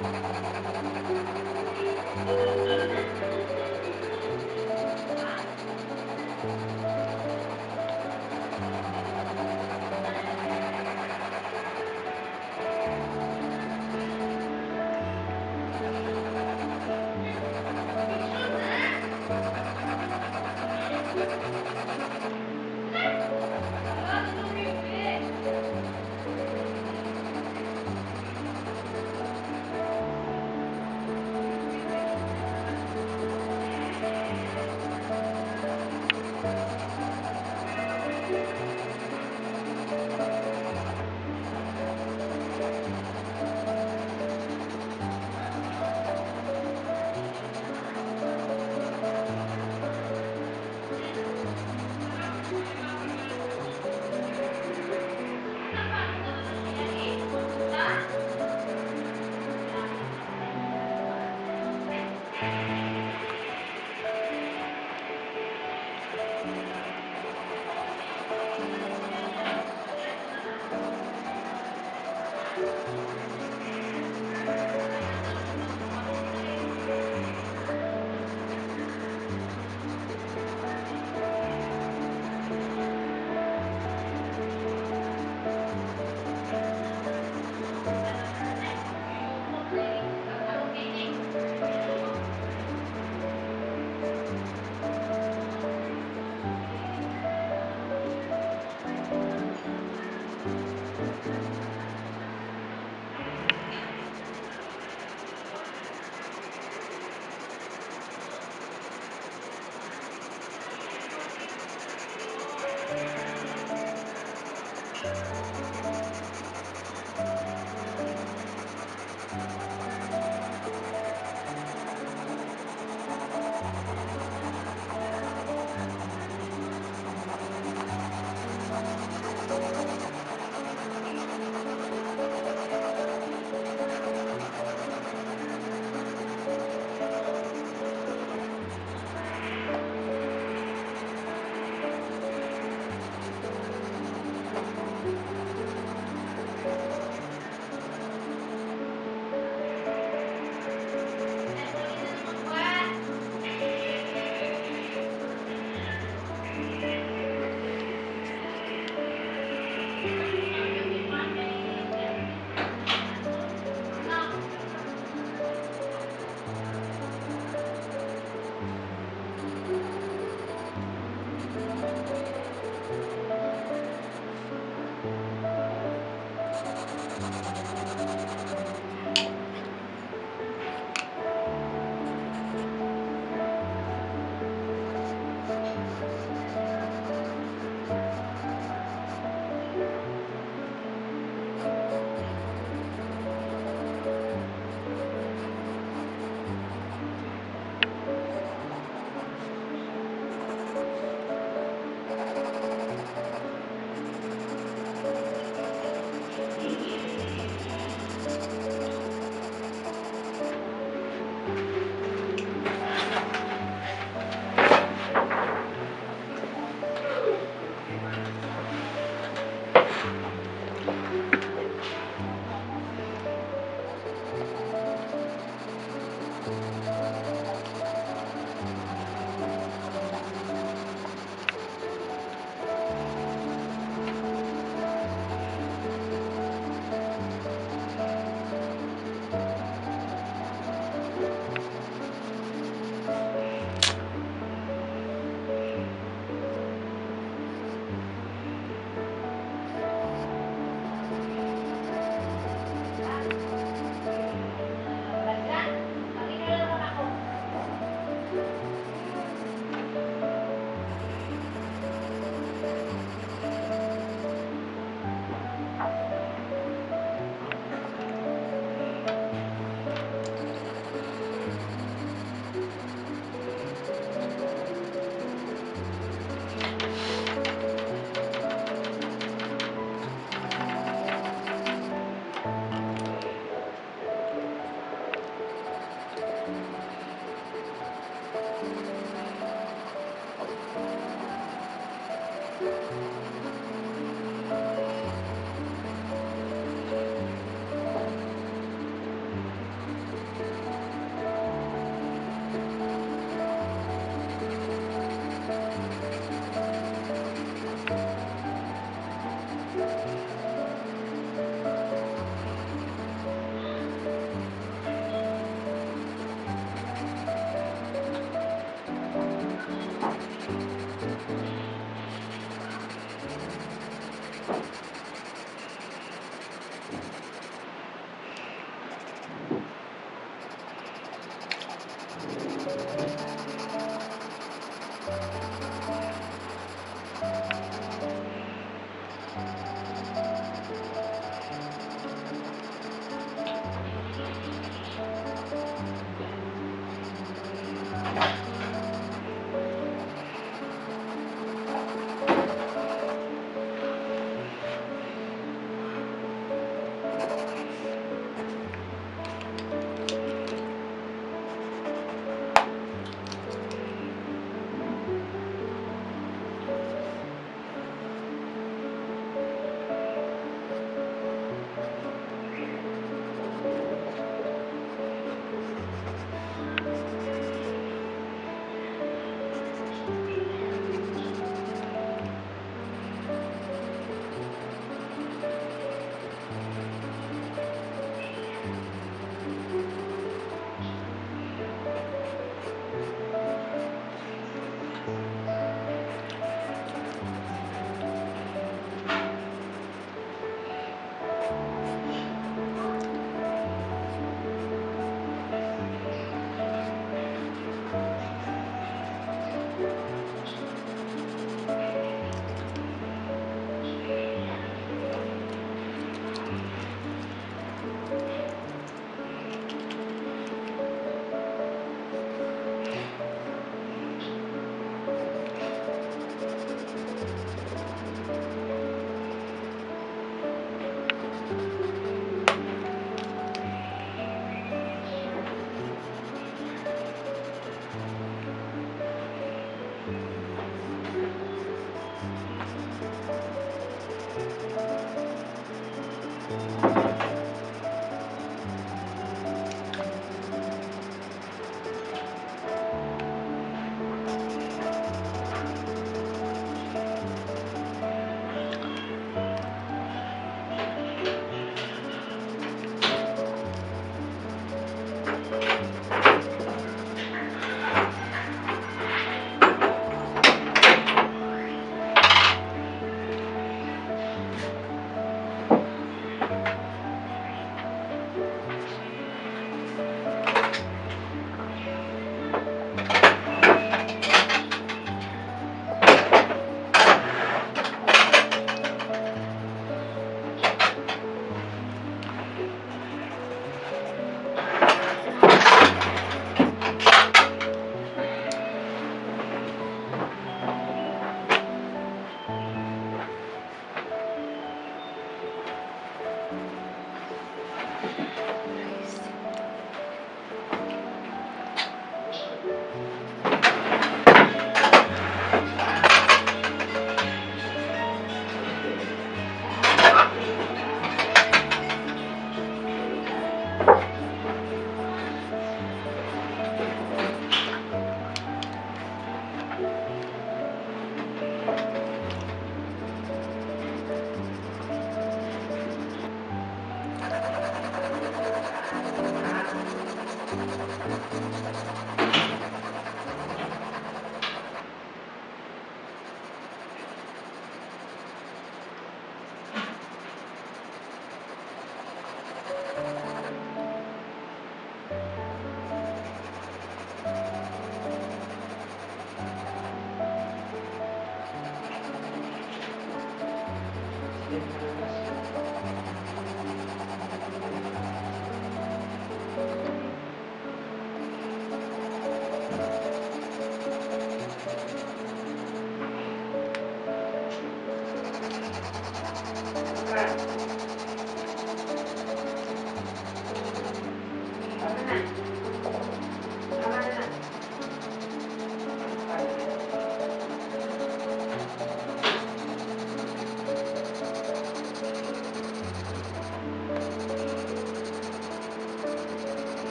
Thank you. え?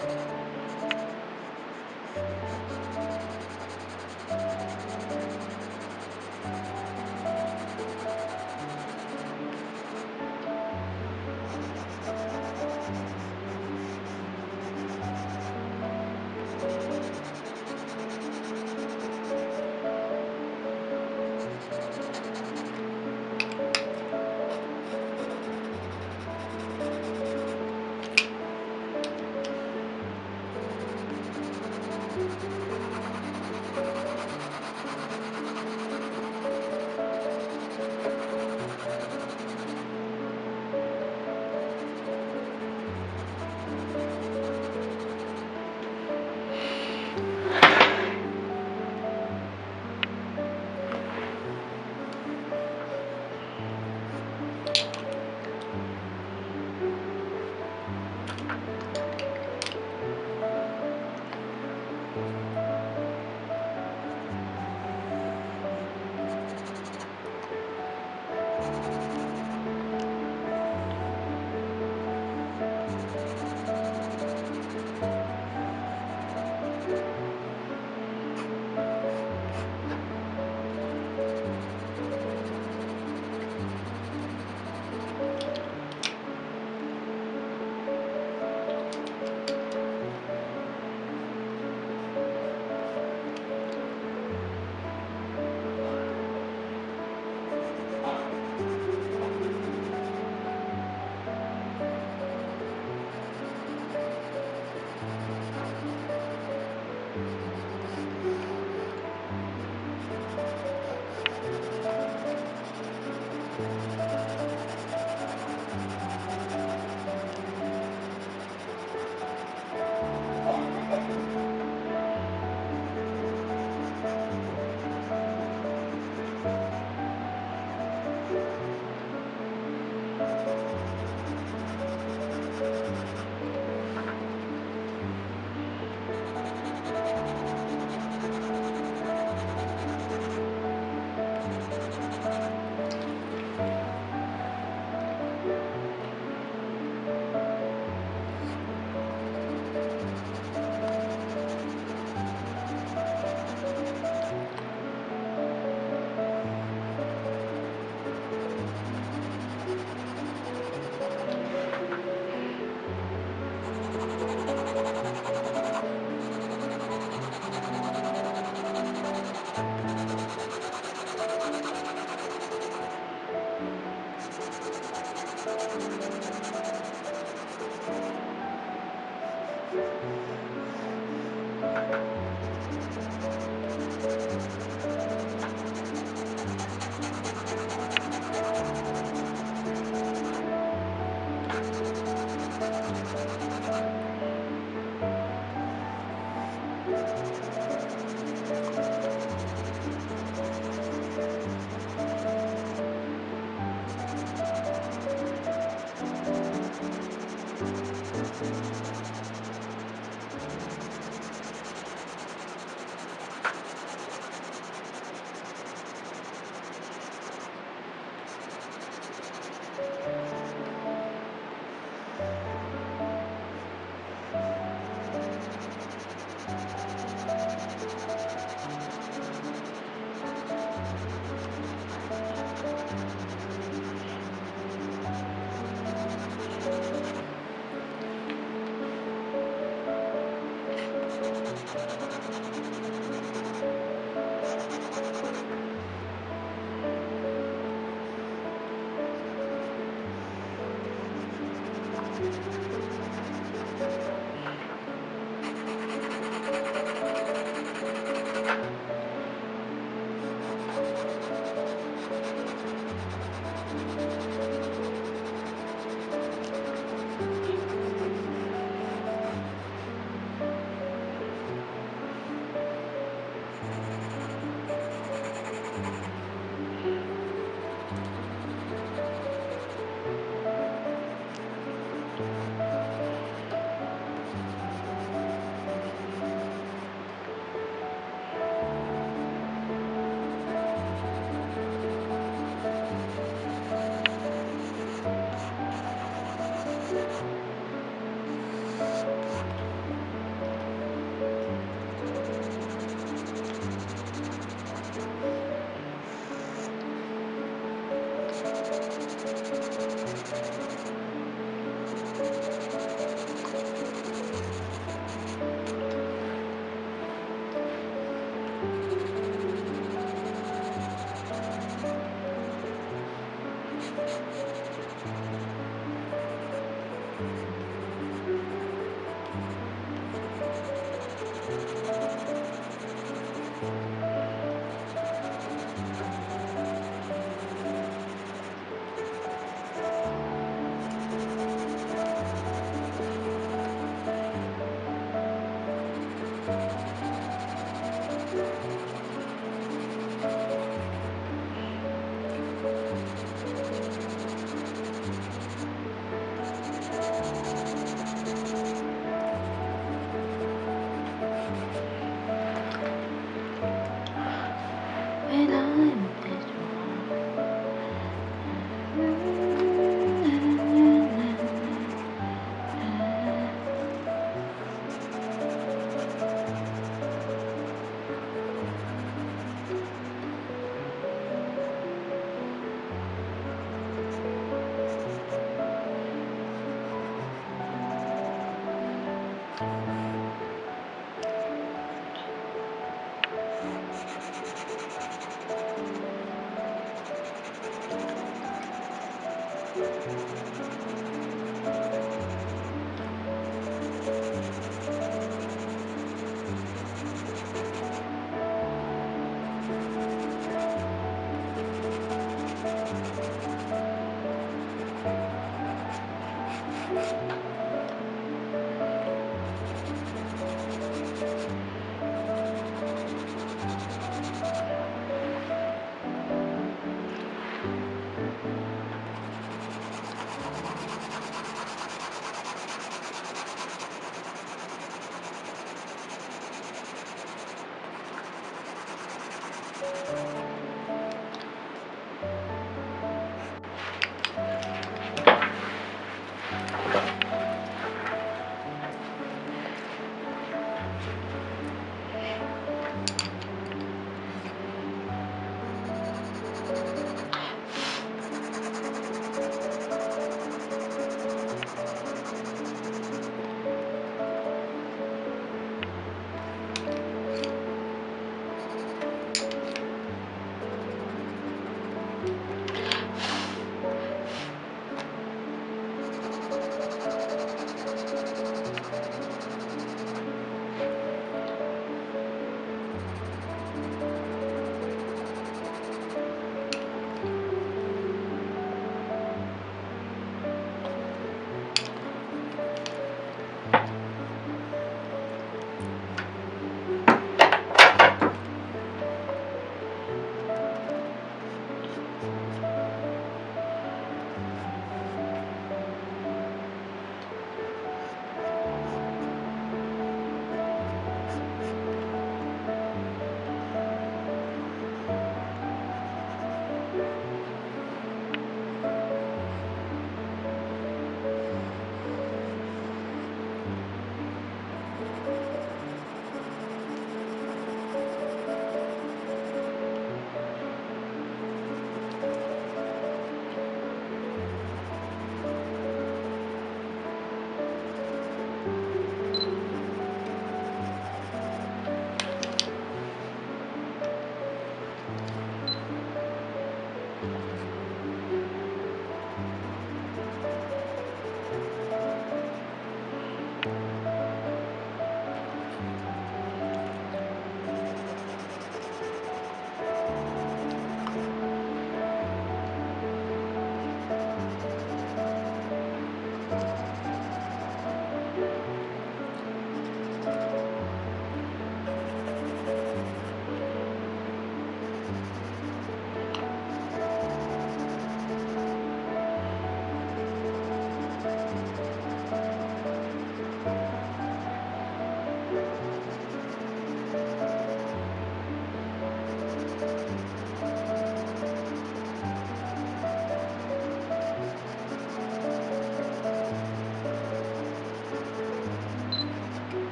Thank you.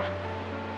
何?